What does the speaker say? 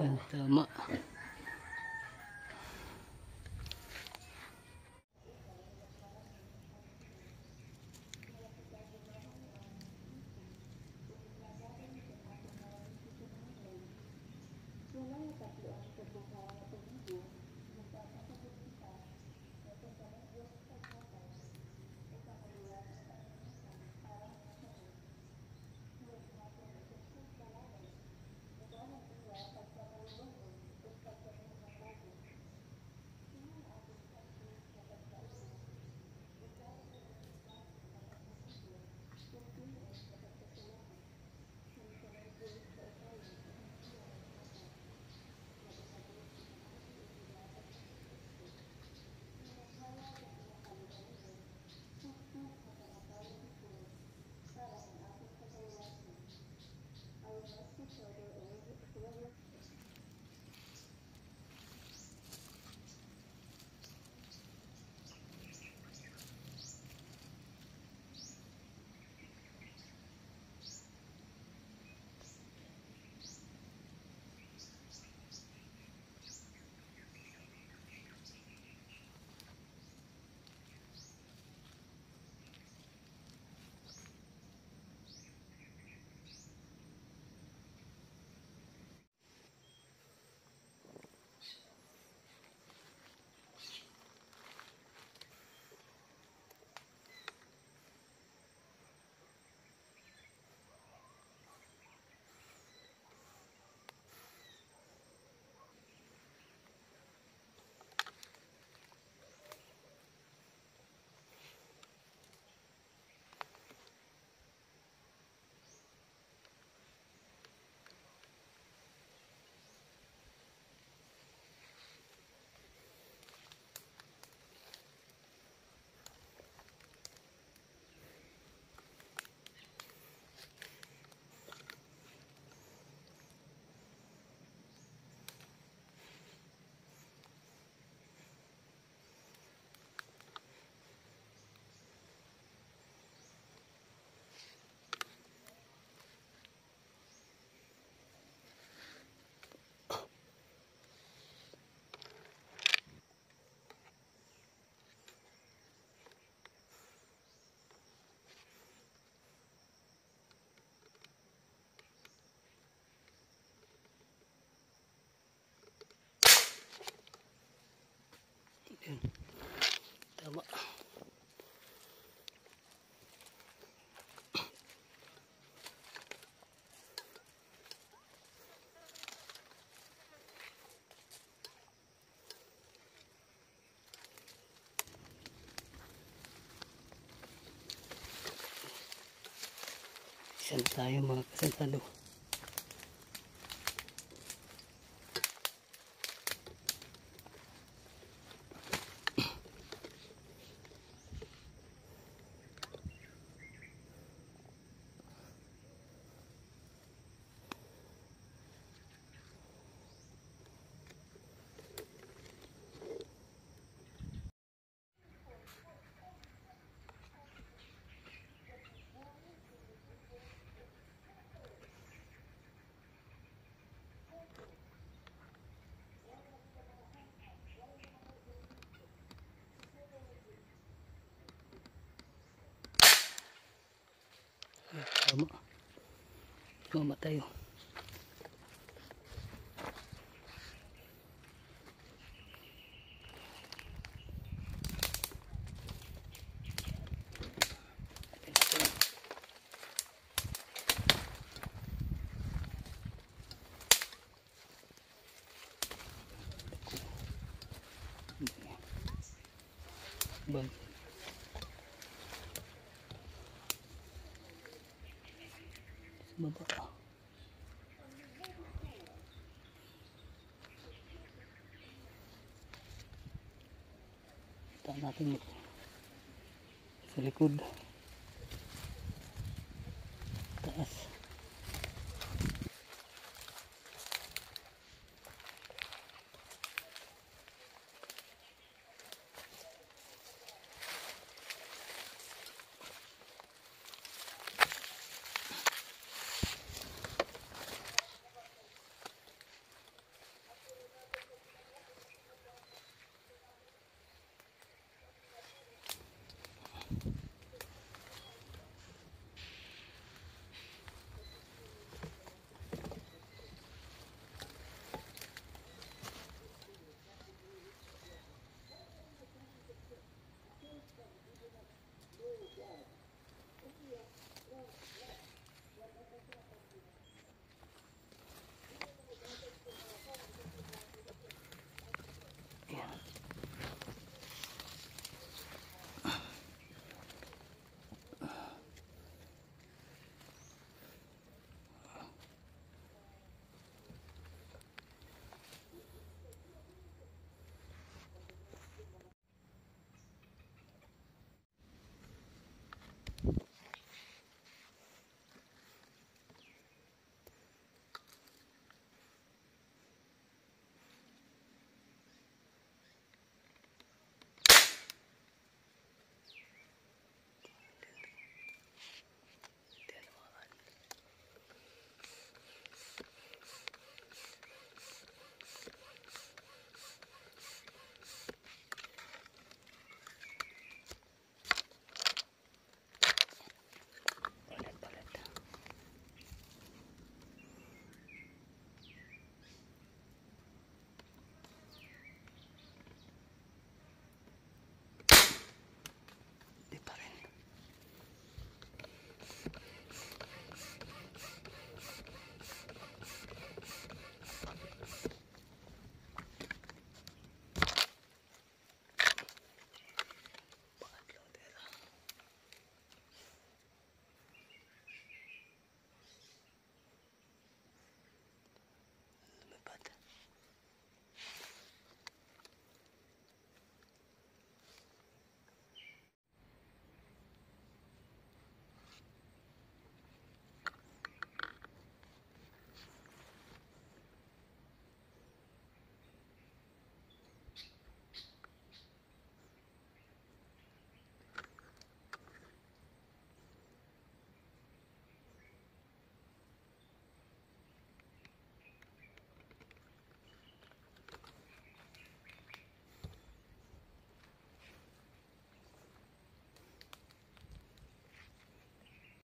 Tama. Yan. Tama. Na tayo mga kasantado. Tama. Tama tayo. Bang. Sa baba. Kita natin sa likod.